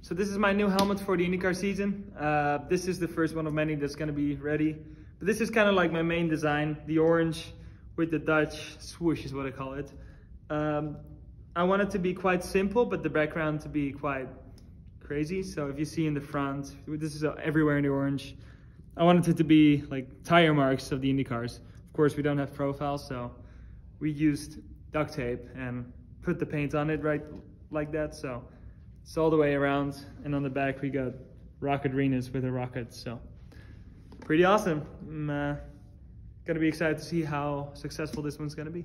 So this is my new helmet for the IndyCar season. Uh, this is the first one of many that's gonna be ready. But this is kind of like my main design, the orange with the Dutch swoosh is what I call it. Um, I want it to be quite simple, but the background to be quite crazy. So if you see in the front, this is everywhere in the orange. I wanted it to be like tire marks of the IndyCars. Of course, we don't have profiles, so we used duct tape and put the paint on it right like that. So it's all the way around. And on the back, we got rocket arenas with a rocket. So pretty awesome. I'm uh, gonna be excited to see how successful this one's gonna be.